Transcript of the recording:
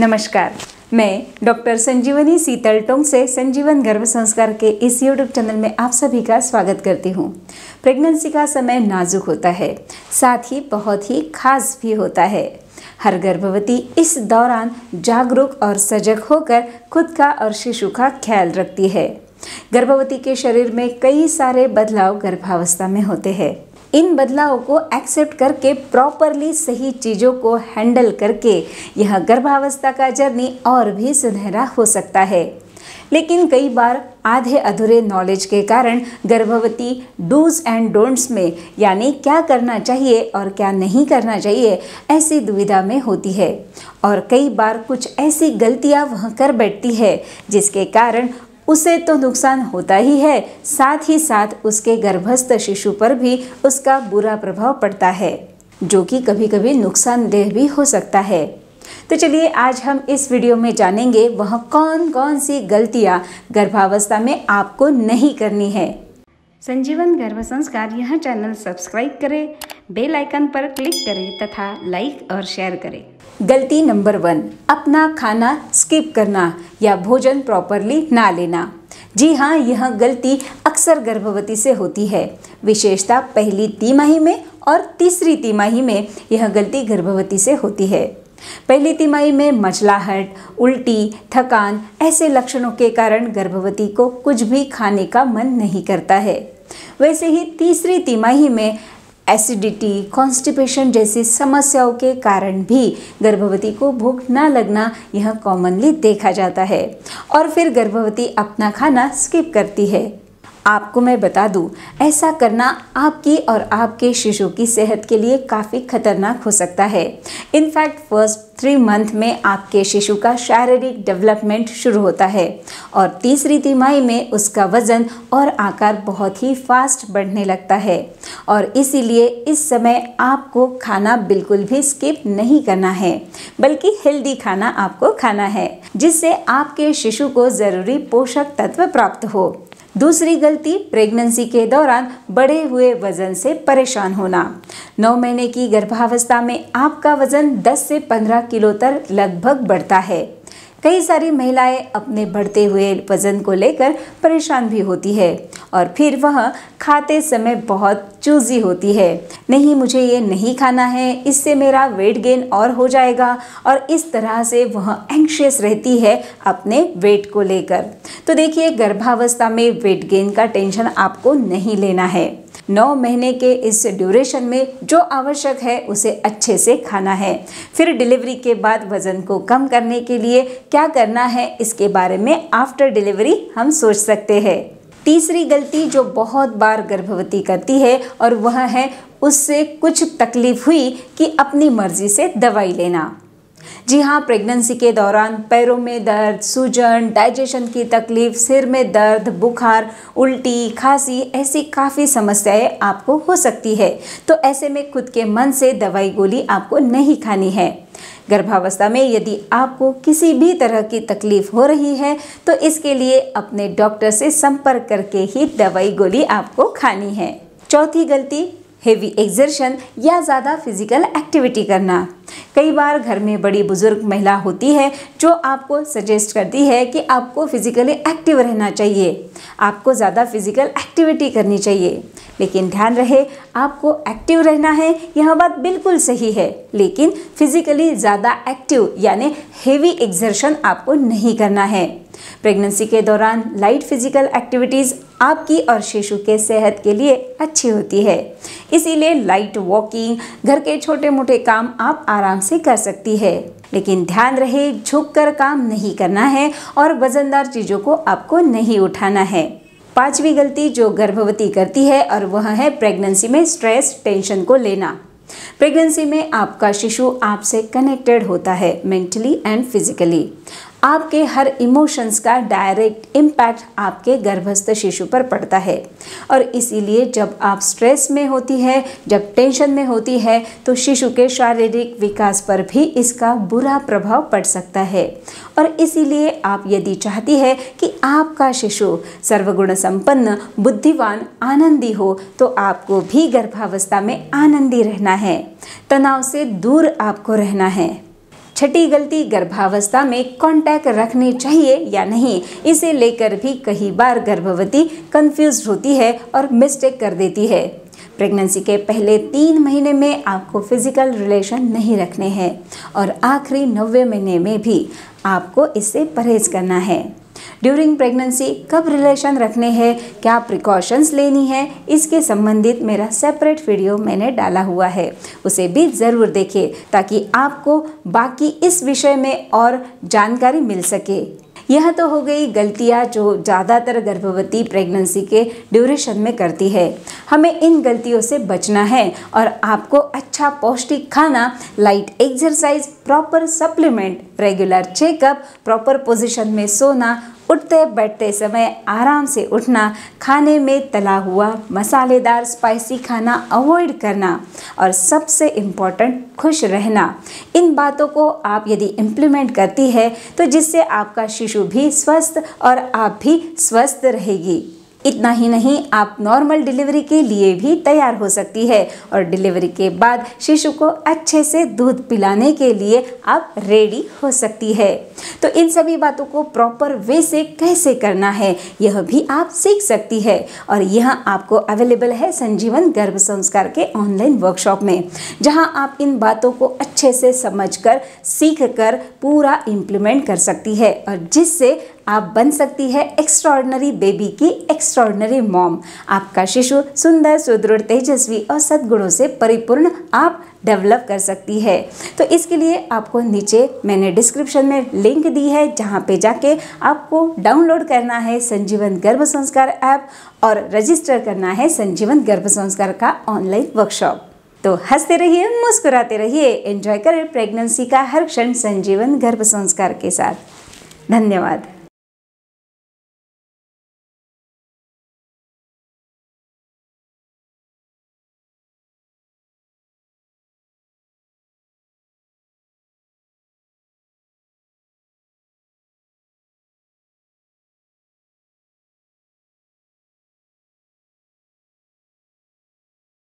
नमस्कार। मैं डॉक्टर संजीवनी सीतल टोंग से संजीवन गर्भ संस्कार के इस यूट्यूब चैनल में आप सभी का स्वागत करती हूँ। प्रेगनेंसी का समय नाजुक होता है, साथ ही बहुत ही खास भी होता है। हर गर्भवती इस दौरान जागरूक और सजग होकर खुद का और शिशु का ख्याल रखती है। गर्भवती के शरीर में कई सारे बदलाव गर्भावस्था में होते हैं। इन बदलावों को एक्सेप्ट करके प्रॉपरली सही चीज़ों को हैंडल करके यह गर्भावस्था का जर्नी और भी सुनहरा हो सकता है। लेकिन कई बार आधे अधूरे नॉलेज के कारण गर्भवती डूज एंड डोंट्स में यानी क्या करना चाहिए और क्या नहीं करना चाहिए ऐसी दुविधा में होती है। और कई बार कुछ ऐसी गलतियाँ वह कर बैठती है जिसके कारण उसे तो नुकसान होता ही है। साथ ही साथ उसके गर्भस्थ शिशु पर भी उसका बुरा प्रभाव पड़ता है, जो कि कभी कभी नुकसानदेह भी हो सकता है। तो चलिए, आज हम इस वीडियो में जानेंगे वह कौन कौन सी गलतियाँ गर्भावस्था में आपको नहीं करनी है। संजीवन गर्भ संस्कार यह चैनल सब्सक्राइब करें, बेल आइकन पर क्लिक करें तथा लाइक और शेयर करें। गलती नंबर वन, अपना खाना स्किप करना या भोजन प्रॉपरली ना लेना। जी हाँ यह गलती अक्सर गर्भवती से होती है। विशेषता पहली तिमाही में और तीसरी तिमाही में यह गलती गर्भवती से होती है। पहली तिमाही में मचलाहट उल्टी, थकान ऐसे लक्षणों के कारण गर्भवती को कुछ भी खाने का मन नहीं करता है। वैसे ही तीसरी तिमाही में एसिडिटी, कॉन्स्टिपेशन जैसी समस्याओं के कारण भी गर्भवती को भूख न लगना यह कॉमनली देखा जाता है। और फिर गर्भवती अपना खाना स्किप करती है। आपको मैं बता दूँ, ऐसा करना आपकी और आपके शिशु की सेहत के लिए काफ़ी खतरनाक हो सकता है। इनफैक्ट फ़र्स्ट थ्री मंथ में आपके शिशु का शारीरिक डेवलपमेंट शुरू होता है और तीसरी तिमाही में उसका वज़न और आकार बहुत ही फास्ट बढ़ने लगता है और इसीलिए इस समय आपको खाना बिल्कुल भी स्किप नहीं करना है, बल्कि हेल्दी खाना आपको खाना है, जिससे आपके शिशु को ज़रूरी पोषक तत्व प्राप्त हो। दूसरी गलती प्रेगनेंसी के दौरान बढ़े हुए वज़न से परेशान होना। नौ महीने की गर्भावस्था में आपका वज़न 10 से 15 किलो तक लगभग बढ़ता है। कई सारी महिलाएँ अपने बढ़ते हुए वज़न को लेकर परेशान भी होती है और फिर वह खाते समय बहुत चूजी होती है। नहीं, मुझे ये नहीं खाना है, इससे मेरा वेट गेन और हो जाएगा और इस तरह से वह एंक्शियस रहती है अपने वेट को लेकर। तो देखिए, गर्भावस्था में वेट गेन का टेंशन आपको नहीं लेना है। नौ महीने के इस ड्यूरेशन में जो आवश्यक है, उसे अच्छे से खाना है। फिर डिलीवरी के बाद वज़न को कम करने के लिए क्या करना है, इसके बारे में आफ्टर डिलीवरी हम सोच सकते हैं। तीसरी गलती जो बहुत बार गर्भवती करती है, और वह है उससे कुछ तकलीफ़ हुई कि अपनी मर्ज़ी से दवाई लेना। जी हाँ प्रेगनेंसी के दौरान पैरों में दर्द, सूजन डाइजेशन की तकलीफ़, सिर में दर्द, बुखार, उल्टी, खांसी ऐसी काफ़ी समस्याएँ आपको हो सकती है। तो ऐसे में खुद के मन से दवाई गोली आपको नहीं खानी है। गर्भावस्था में यदि आपको किसी भी तरह की तकलीफ़ हो रही है तो इसके लिए अपने डॉक्टर से संपर्क करके ही दवाई गोली आपको खानी है। चौथी गलती हेवी एग्जर्शन या ज़्यादा फ़िज़िकल एक्टिविटी करना। कई बार घर में बड़ी बुज़ुर्ग महिला होती है जो आपको सजेस्ट करती है कि आपको फिजिकली एक्टिव रहना चाहिए। आपको ज़्यादा फ़िज़िकल एक्टिविटी करनी चाहिए। लेकिन ध्यान रहे, आपको एक्टिव रहना है, यह बात बिल्कुल सही है। लेकिन फिजिकली ज़्यादा एक्टिव यानी हेवी एग्जर्शन आपको नहीं करना है। प्रेगनेंसी के दौरान लाइट फ़िज़िकल एक्टिविटीज़ आपकी और शिशु के सेहत के लिए अच्छी होती है। इसीलिए लाइट वॉकिंग घर के छोटे मोटे काम आप आराम से कर सकती है। लेकिन ध्यान रहे झुक कर काम नहीं करना है और वजनदार चीज़ों को आपको नहीं उठाना है। पांचवी गलती जो गर्भवती करती है और वह है प्रेगनेंसी में स्ट्रेस टेंशन को लेना। प्रेगनेंसी में आपका शिशु आपसे कनेक्टेड होता है मेंटली एंड फिजिकली आपके हर इमोशंस का डायरेक्ट इम्पैक्ट आपके गर्भस्थ शिशु पर पड़ता है। और इसीलिए जब आप स्ट्रेस में होती है, जब टेंशन में होती है तो शिशु के शारीरिक विकास पर भी इसका बुरा प्रभाव पड़ सकता है। और इसीलिए आप यदि चाहती है कि आपका शिशु सर्वगुण संपन्न, बुद्धिवान, आनंदी हो तो आपको भी गर्भावस्था में आनंदी रहना है। तनाव से दूर आपको रहना है। छठी गलती गर्भावस्था में कांटेक्ट रखने चाहिए या नहीं, इसे लेकर भी कई बार गर्भवती कंफ्यूज होती है और मिस्टेक कर देती है। प्रेगनेंसी के पहले तीन महीने में आपको फ़िज़िकल रिलेशन नहीं रखने हैं और आखिरी नब्बे महीने में भी आपको इससे परहेज करना है। ड्यूरिंग प्रेगनेंसी कब रिलेशन रखने हैं? क्या प्रिकॉशंस लेनी है? इसके संबंधित मेरा सेपरेट वीडियो मैंने डाला हुआ है। उसे भी ज़रूर देखिए ताकि आपको बाकी इस विषय में और जानकारी मिल सके। यह तो हो गई गलतियाँ जो ज़्यादातर गर्भवती प्रेगनेंसी के ड्यूरेशन में करती है। हमें इन गलतियों से बचना है और आपको अच्छा पौष्टिक खाना light exercise proper supplement regular checkup proper position में सोना उठते बैठते समय आराम से उठना, खाने में तला हुआ, मसालेदार स्पाइसी खाना अवॉइड करना और सबसे इंपॉर्टेंट खुश रहना। इन बातों को आप यदि इम्प्लीमेंट करती है तो जिससे आपका शिशु भी स्वस्थ और आप भी स्वस्थ रहेगी। इतना ही नहीं, आप नॉर्मल डिलीवरी के लिए भी तैयार हो सकती है। और डिलीवरी के बाद शिशु को अच्छे से दूध पिलाने के लिए आप रेडी हो सकती है। तो इन सभी बातों को प्रॉपर वे से कैसे करना है, यह भी आप सीख सकती है। और यह आपको अवेलेबल है संजीवन गर्भ संस्कार के ऑनलाइन वर्कशॉप में, जहाँ आप इन बातों को अच्छे से समझकर सीख कर पूरा इम्प्लीमेंट कर सकती है। और जिससे आप बन सकती है एक्स्ट्रॉर्डनरी बेबी की एक्स्ट्रॉर्डनरी मॉम आपका शिशु सुंदर, सुदृढ़, तेजस्वी और सद्गुणों से परिपूर्ण आप डेवलप कर सकती है। तो इसके लिए आपको नीचे मैंने डिस्क्रिप्शन में लिंक दी है, जहाँ पे जाके आपको डाउनलोड करना है संजीवन गर्भ संस्कार ऐप और रजिस्टर करना है संजीवन गर्भ संस्कार का ऑनलाइन वर्कशॉप तो हँसते रहिए, मुस्कुराते रहिए एंजॉय करें प्रेगनेंसी का हर क्षण संजीवन गर्भ संस्कार के साथ। धन्यवाद।